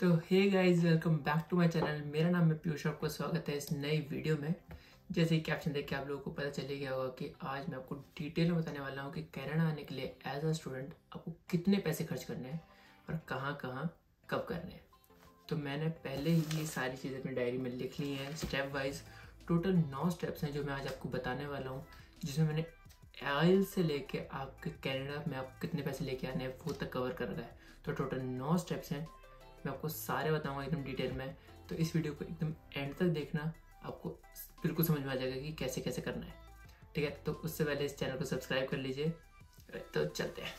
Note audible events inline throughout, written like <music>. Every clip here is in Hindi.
तो hey guys welcome back to my channel मेरा नाम है पीयूष आपका स्वागत है इस नई वीडियो में। जैसे ही कैप्शन देख के आप लोगों को पता चले गया होगा कि आज मैं आपको डिटेल में बताने वाला हूँ कि कनाडा आने के लिए एज अ स्टूडेंट आपको कितने पैसे खर्च करने हैं और कहाँ कहाँ, कब करने हैं। तो मैंने पहले ही ये सारी चीज़ें अपनी डायरी में लिख ली हैं। स्टेप वाइज टोटल नौ स्टेप्स हैं जो मैं आज आपको बताने वाला हूँ, जिसमें मैंने आयल से लेके आपके कनाडा में आप कितने पैसे लेके आने हैं वो तक कवर कर रहा है। तो टोटल नौ स्टेप्स हैं। मैं आपको सारे बताऊँगा एकदम डिटेल में। तो इस वीडियो को एकदम एंड तक देखना। आपको बिल्कुल समझ में आ जाएगा कि कैसे कैसे करना है। ठीक है तो उससे पहले इस चैनल को सब्सक्राइब कर लीजिए। तो चलते हैं।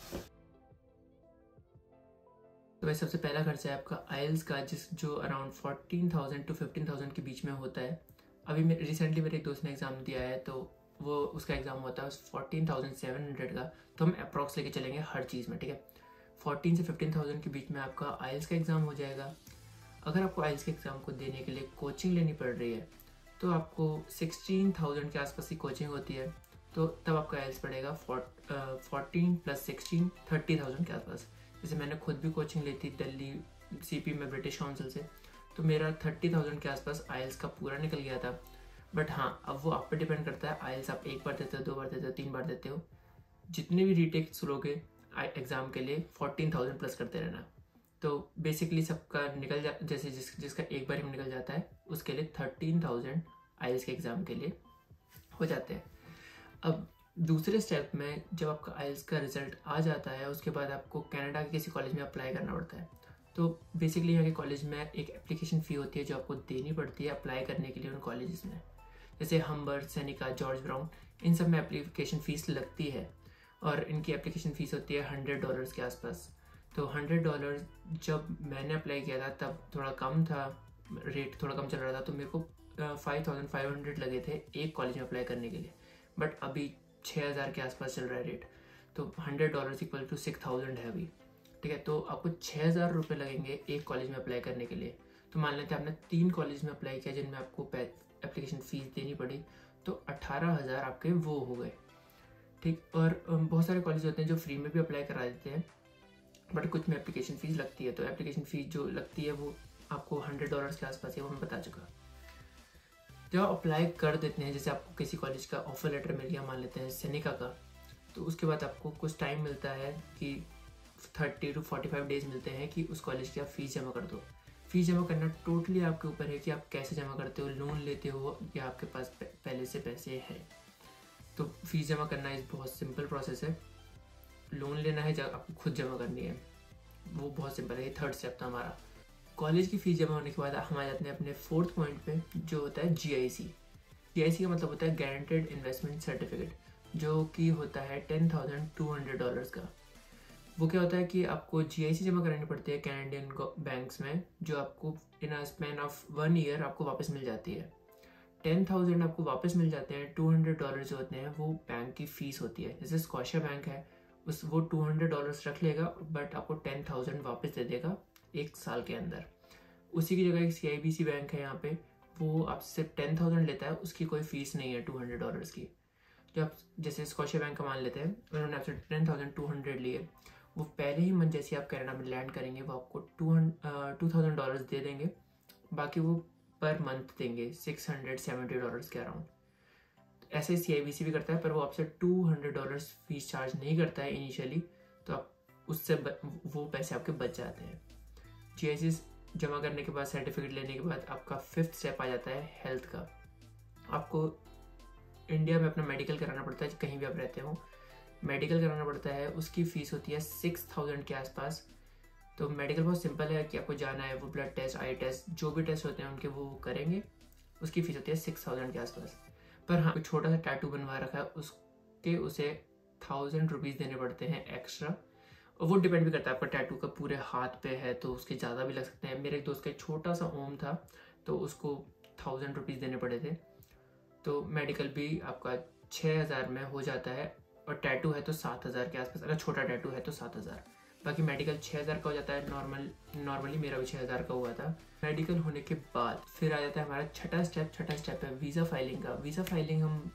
तो भाई, सबसे पहला खर्चा है आपका आयल्स का, जिस जो around fourteen thousand to fifteen thousand के बीच में होता है। अभी रिसेंटली मेरे एक दोस्त ने एग्ज़ाम दिया है तो वो, उसका एग्ज़ाम होता है फोर्टीन थाउज़ेंड सेवन हंड्रेड का। तो हम अप्रॉक्स लेके चलेंगे हर चीज़ में, ठीक है? फोर्टीन से फिफ्टीन थाउज़ेंड के बीच में आपका आइल्स का एग्ज़ाम हो जाएगा। अगर आपको आइल्स के एग्ज़ाम को देने के लिए कोचिंग लेनी पड़ रही है तो आपको सिक्सटीन थाउज़ेंड के आसपास की कोचिंग होती है तो तब आपका आइल्स पड़ेगा fourteen plus sixteen thirty thousand के आसपास। जैसे मैंने खुद भी कोचिंग ली थी दिल्ली सीपी में ब्रिटिश काउंसिल से तो मेरा थर्टी थाउज़ेंड के आसपास आइल्स का पूरा निकल गया था। बट हाँ अब वो आप पे डिपेंड करता है। आइल्स आप एक बार देते हो, दो बार देते हो, तीन बार देते हो। जितने भी रीटेक सुलोगे एग्ज़ाम के लिए फोर्टीन थाउज़ेंड प्लस करते रहना। तो बेसिकली सबका निकल जा जैसे जिस जिसका एक बार ही निकल जाता है, उसके लिए थर्टीन थाउज़ेंड आई के एग्ज़ाम के लिए हो जाते हैं। अब दूसरे स्टेप में जब आपका आई का रिज़ल्ट आ जाता है, उसके बाद आपको कनाडा के किसी कॉलेज में अप्लाई करना पड़ता है। तो बेसिकली यहाँ के कॉलेज में एक एप्लीकेशन फ़ी होती है जो आपको देनी पड़ती है अप्लाई करने के लिए उन कॉलेज में। जैसे हम्बर सैनिका जॉर्ज ब्राउन इन सब में एप्लीकेशन फ़ीस लगती है। और इनकी एप्लीकेशन फ़ीस होती है हंड्रेड डॉलर्स के आसपास। तो हंड्रेड डॉलर जब मैंने अप्लाई किया था, तब थोड़ा कम था रेट थोड़ा कम चल रहा था तो मेरे को फाइव थाउज़ेंड फाइव हंड्रेड लगे थे एक कॉलेज में अप्लाई करने के लिए। बट अभी छः हज़ार के आसपास चल रहा है रेट तो hundred dollar equal to six thousand है अभी। ठीक है तो आपको छः हज़ार रुपये लगेंगे एक कॉलेज में अप्लाई करने के लिए। तो मान लेते आपने तीन कॉलेज में अप्लाई किया जिनमें आपको एप्लीकेशन फ़ीस देनी पड़ी तो अट्ठारह हज़ार आपके वो हो गए। ठीक और बहुत सारे कॉलेज होते हैं जो फ्री में भी अप्लाई करा देते हैं बट कुछ में एप्लीकेशन फ़ीस लगती है तो एप्लीकेशन फ़ीस जो लगती है वो आपको हंड्रेड डॉलर्स के आसपास है वो मैं बता चुका। जब आप अप्लाई कर देते हैं, जैसे आपको किसी कॉलेज का ऑफ़र लेटर मिल गया, मान लेते हैं सैनिका का तो उसके बाद आपको कुछ टाइम मिलता है कि thirty to forty five days मिलते हैं कि उस कॉलेज की आप फ़ीस जमा कर दो। फ़ीस जमा करना टोटली आपके ऊपर है कि आप कैसे जमा करते हो लोन लेते हो या आपके पास पहले से पैसे हैं। तो फ़ीस जमा करना इस बहुत सिंपल प्रोसेस है। लोन लेना है, जब आपको खुद जमा करनी है। वो बहुत सिंपल है, ये थर्ड स्टेप था हमारा। कॉलेज की फ़ीस जमा होने के बाद हम आ जाते हैं अपने फोर्थ पॉइंट पे, जो होता है जी आई सी जी आई सी का मतलब होता है गारंटेड इन्वेस्टमेंट सर्टिफिकेट जो कि होता है ten thousand two hundred dollars का। वो क्या होता है कि आपको जी आई सी जमा करानी पड़ती है कैनेडियन बैंक्स में, जो आपको in a span of one year आपको वापस मिल जाती है। टेन थाउज़ेंड आपको वापस मिल जाते हैं टू हंड्रेड डॉलर जो होते हैं, वो बैंक की फ़ीस होती है। जैसे स्कॉशिया बैंक है, उस, वो टू हंड्रेड डॉलर्स रख लेगा बट आपको टेन थाउज़ेंड वापस दे देगा एक साल के अंदर। उसी की जगह एक सी आई बी सी बैंक है यहाँ पे, वो आपसे टेन थाउज़ेंड लेता है, उसकी कोई फ़ीस नहीं है टू हंड्रेड डॉलर्स की। जो आप, जैसे स्कॉशिया बैंक का मान लेते हैं, उन्होंने आपसे टेन थाउज़ेंड टू हंड्रेड लिए। वो पहले ही मन जैसे आप कनाडा में लैंड करेंगे, वो आपको टू टू थाउज़ेंड डॉलर्स दे देंगे। बाकी वो पर मंथ देंगे सिक्स हंड्रेड सेवेंटी डॉलर्स के अराउंड ऐसे सी आई बी सी भी करता है पर वो आपसे two hundred dollars fees charge नहीं करता है इनिशियली तो आप उससे ब, वो पैसे आपके बच जाते हैं। जी जमा करने के बाद सर्टिफिकेट लेने के बाद आपका फिफ्थ स्टेप आ जाता है हेल्थ का। आपको इंडिया में अपना मेडिकल कराना पड़ता है कहीं भी आप रहते हो। मेडिकल कराना पड़ता है उसकी फ़ीस होती है सिक्स थाउज़ेंड के आसपास। तो मेडिकल बहुत सिंपल है कि आपको जाना है, वो ब्लड टेस्ट आई टेस्ट जो भी टेस्ट होते हैं उनके वो करेंगे। उसकी फ़ीस होती है सिक्स थाउज़ेंड के आसपास। पर हाँ छोटा सा टैटू बनवा रखा है, उसके उसे थाउज़ेंड रुपीज़ देने पड़ते हैं एक्स्ट्रा और वो डिपेंड भी करता है, आपका टैटू का पूरे हाथ पे है तो उसके ज़्यादा भी लग सकते हैं। मेरे एक दोस्त का छोटा सा ओम था तो उसको थाउज़ेंड रुपीज़ देने पड़े थे। तो मेडिकल भी आपका छः हज़ार में हो जाता है, और टैटू है तो सात हज़ार के आसपास। अगर छोटा टैटू है तो सात हज़ार। बाकी मेडिकल छः हज़ार का हो जाता है नॉर्मल नॉर्मली मेरा भी छः हज़ार का हुआ था। मेडिकल होने के बाद फिर आ जाता है हमारा छठा स्टेप छठा स्टेप है वीज़ा फाइलिंग का। वीज़ा फाइलिंग हम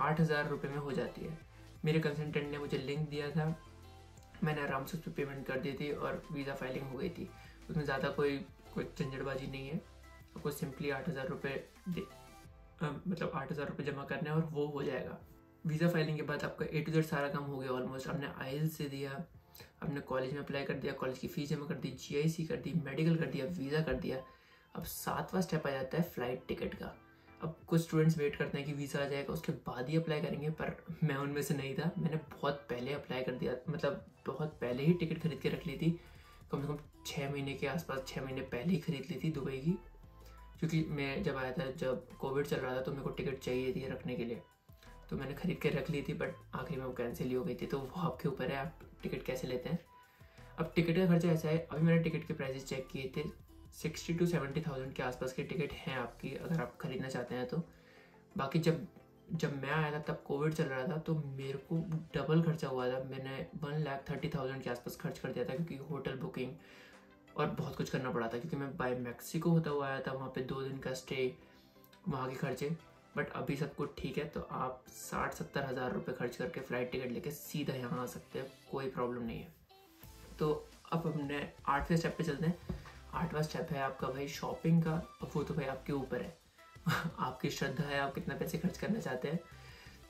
आठ हज़ार रुपये में हो जाती है। मेरे कंसल्टेंट ने मुझे लिंक दिया था। मैंने आराम से उस पर पेमेंट कर दी थी और वीज़ा फाइलिंग हो गई थी। उसमें ज़्यादा कोई कोई झंझटबाजी नहीं है। आपको सिंपली आठ हज़ार रुपये मतलब आठ हज़ार रुपये जमा करने और वो हो जाएगा। वीज़ा फाइलिंग के बाद आपका ए टू जेड सारा काम हो गया ऑलमोस्ट आपने आई से दिया। आपने कॉलेज में अप्लाई कर दिया कॉलेज की फ़ीस जमा कर दी जीआईसी कर दी मेडिकल कर दिया वीज़ा कर दिया। अब सातवां स्टेप आ जाता है फ़्लाइट टिकट का। अब कुछ स्टूडेंट्स वेट करते हैं कि वीज़ा आ जाएगा, उसके बाद ही अप्लाई करेंगे, पर मैं उनमें से नहीं था। मैंने बहुत पहले अप्लाई कर दिया मतलब बहुत पहले ही टिकट खरीद के रख ली थी। कम से कम छः महीने के आसपास छः महीने पहले ही खरीद ली थी दुबई की। क्योंकि मैं जब आया था, जब कोविड चल रहा था तो मेरे को टिकट चाहिए थी रखने के लिए। तो मैंने ख़रीद के रख ली थी बट आखिर में वो कैंसिल ही हो गई थी तो वो आपके ऊपर है। आप टिकट कैसे लेते हैं? अब टिकट का खर्चा ऐसा है, अभी मैंने टिकट के प्राइसेस चेक किए थे सिक्सटी टू सेवेंटी थाउज़ेंड के आसपास के टिकट हैं आपकी, अगर आप ख़रीदना चाहते हैं तो। बाकी जब जब मैं आया था, तब कोविड चल रहा था तो मेरे को डबल खर्चा हुआ था। मैंने वन लाख थर्टी थाउज़ेंड के आसपास खर्च कर दिया था, क्योंकि होटल बुकिंग और बहुत कुछ करना पड़ा था, क्योंकि मैं बाय मैक्सिको होता हुआ आया था, वहाँ पे दो दिन का स्टे वहाँ के खर्चे। बट अभी सब कुछ ठीक है तो आप साठ सत्तर हज़ार रुपये खर्च करके फ़्लाइट टिकट लेके सीधा यहाँ आ सकते हैं, कोई प्रॉब्लम नहीं है। तो अब हमने आठवें स्टेप पे चलते हैं। आठवां स्टेप है आपका भाई शॉपिंग का, अब वो तो भाई आपके ऊपर है। <laughs> आपकी श्रद्धा है, आप कितना पैसे खर्च करना चाहते हैं।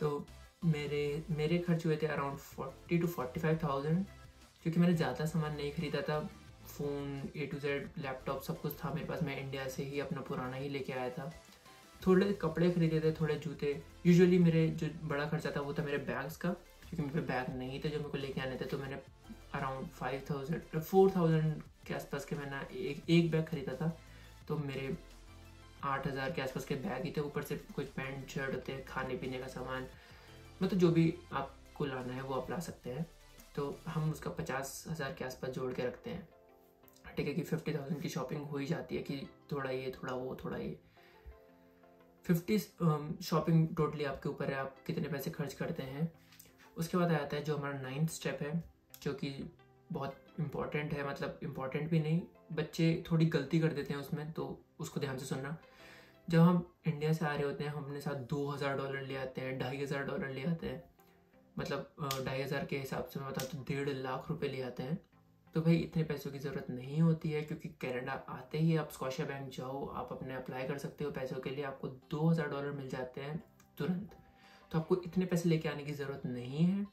तो मेरे मेरे खर्च हुए थे around forty to forty five thousand क्योंकि मैंने ज़्यादा सामान नहीं खरीदा था। Phone A to Z laptop सब कुछ था मेरे पास। मैं इंडिया से ही अपना पुराना ही लेके आया था। थोड़े कपड़े खरीदे थे, थोड़े जूते। यूजुअली मेरे जो बड़ा खर्चा था वो था मेरे बैग्स का, क्योंकि मेरे बैग नहीं थे जो मेरे को लेके आने थे तो मैंने around five thousand four thousand के आसपास के मैंने एक एक बैग खरीदा था। तो मेरे आठ हज़ार के आसपास के बैग ही थे, ऊपर से कुछ पैंट शर्ट होते हैं खाने पीने का सामान मतलब जो भी आपको लाना है वो आप ला सकते हैं। तो हम उसका पचास हज़ार के आसपास जोड़ के रखते हैं। ठीक है कि फिफ्टी थाउज़ेंड की शॉपिंग हो ही जाती है कि थोड़ा ये, थोड़ा वो, थोड़ा ये। फिफ्टी शॉपिंग टोटली आपके ऊपर है, आप कितने पैसे खर्च करते हैं। उसके बाद आता है जो हमारा नाइन्थ स्टेप है, जो कि बहुत इंपॉर्टेंट है मतलब इंपॉर्टेंट भी नहीं, बच्चे थोड़ी गलती कर देते हैं उसमें तो उसको ध्यान से सुनना। जब हम इंडिया से आ रहे होते हैं हम अपने साथ दो हज़ार डॉलर ले आते हैं, ढाई हज़ार डॉलर ले आते हैं। मतलब ढाई हज़ार के हिसाब से मैं बताऊँ तो डेढ़ लाख रुपए ले आते हैं। तो भाई इतने पैसों की ज़रूरत नहीं होती है, क्योंकि कनाडा आते ही आप स्कॉशिया बैंक जाओ, आप अपने अप्लाई कर सकते हो पैसों के लिए, आपको दो हज़ार डॉलर मिल जाते हैं तुरंत। तो आपको इतने पैसे लेके आने की ज़रूरत नहीं है,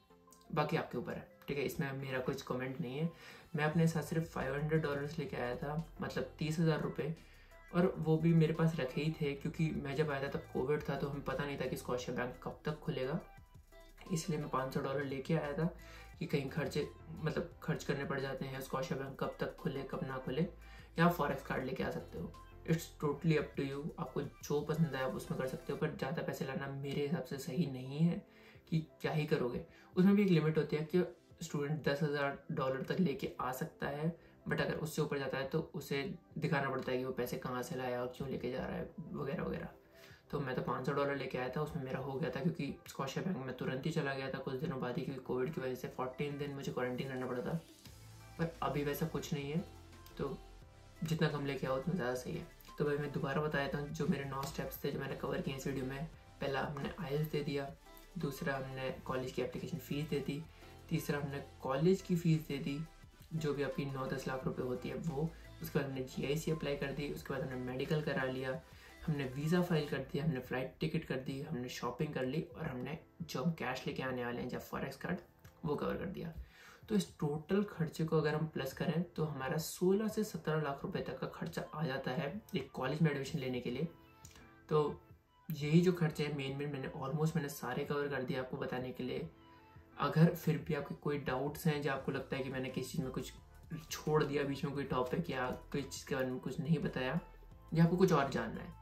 बाकी आपके ऊपर है, ठीक है? इसमें मेरा कुछ कमेंट नहीं है। मैं अपने साथ सिर्फ़ फाइव हंड्रेड डॉलर्स लेके आया था मतलब तीस हज़ार रुपये और वो भी मेरे पास रखे ही थे, क्योंकि मैं जब आया था तब कोविड था तो हमें पता नहीं था कि स्कॉशिया बैंक कब तक खुलेगा। इसलिए मैं पाँच सौ डॉलर लेके आया था। कि कहीं खर्चे मतलब खर्च करने पड़ जाते हैं स्कॉशिया बैंक कब तक खुले, कब ना खुले, या फॉरेक्स कार्ड लेके आ सकते हो। It's totally up to you आपको जो पसंद है आप उसमें कर सकते हो, पर ज़्यादा पैसे लाना मेरे हिसाब से सही नहीं है कि क्या ही करोगे। उसमें भी एक लिमिट होती है कि स्टूडेंट दस हज़ार डॉलर तक लेके आ सकता है बट अगर उससे ऊपर जाता है तो उसे दिखाना पड़ता है कि वो पैसे कहाँ से लाया और क्यों लेके जा रहा है, वगैरह वगैरह। तो मैं तो पाँच सौ डॉलर लेके आया था, उसमें मेरा हो गया था क्योंकि स्कॉशिया बैंक में तुरंत ही चला गया था, कुछ दिनों बाद ही क्योंकि कोविड की वजह से फोर्टीन दिन मुझे क्वारंटीन करना पड़ा था। पर अभी वैसा कुछ नहीं है तो जितना कम लेके आओ उतना ज़्यादा सही है। तो भाई मैं दोबारा बताया था, जो मेरे नौ स्टेप्स थे, जो मैंने कवर किए इस वीडियो में, पहला हमने आयल्स दे दिया, दूसरा हमने कॉलेज की एप्लीकेशन फ़ीस दे दी, तीसरा हमने कॉलेज की फ़ीस दे दी, जो भी आपकी नौ दस लाख रुपए होती है, वो, उसके बाद हमने जी अप्लाई कर दी, उसके बाद हमने मेडिकल करा लिया हमने वीज़ा फ़ाइल कर दिया, हमने फ़्लाइट टिकट कर दी, हमने शॉपिंग कर ली और हमने जो हम कैश लेके आने वाले हैं जब फॉरेक्स कार्ड वो कवर कर दिया। तो इस टोटल खर्चे को अगर हम प्लस करें तो हमारा 16 से 17 लाख रुपए तक का खर्चा आ जाता है एक कॉलेज में एडमिशन लेने के लिए। तो यही जो खर्चे हैं मेन मेन मैंने ऑलमोस्ट मैंने सारे कवर कर दिए आपको बताने के लिए। अगर फिर भी आपके कोई डाउट्स हैं, जो आपको लगता है कि मैंने किसी चीज़ में कुछ छोड़ दिया, बीच में कोई टॉपिक या कोई चीज़ के बारे में कुछ नहीं बताया, या आपको कुछ और जानना है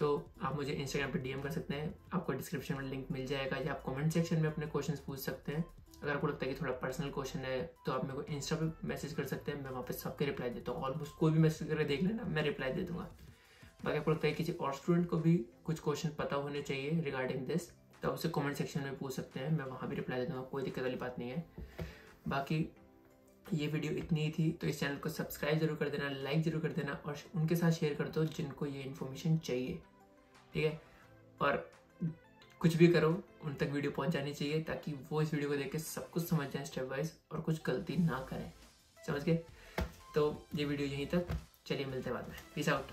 तो आप मुझे इंस्टाग्राम पे डीएम कर सकते हैं। आपको डिस्क्रिप्शन में लिंक मिल जाएगा या आप कमेंट सेक्शन में अपने क्वेश्चन पूछ सकते हैं। अगर आपको लगता है कि थोड़ा पर्सनल क्वेश्चन है तो आप मेरे को इंस्टा पे मैसेज कर सकते हैं। मैं वहाँ पे सबके रिप्लाई देता हूँ। ऑलमोस्ट कोई भी मैसेज करके देख लेना, मैं रिप्लाई दे दूँगा। बाकी आपको लगता है किसी और स्टूडेंट को भी कुछ क्वेश्चन पता होने चाहिए रिगार्डिंग दिस तो आप उसे कमेंट सेक्शन में पूछ सकते हैं। मैं वहाँ भी रिप्लाई दे दूँगा, कोई दिक्कत वाली बात नहीं है। बाकी ये वीडियो इतनी ही थी तो इस चैनल को सब्सक्राइब ज़रूर कर देना, लाइक ज़रूर कर देना और उनके साथ शेयर कर दो जिनको ये इन्फॉर्मेशन चाहिए, ठीक है? और कुछ भी करो, उन तक वीडियो पहुंचानी चाहिए ताकि वो इस वीडियो को देख के सब कुछ समझ जाए स्टेप वाइज और कुछ गलती ना करें, समझ गए? तो ये वीडियो यहीं तक, चलिए मिलते हैं बाद में पीस आउट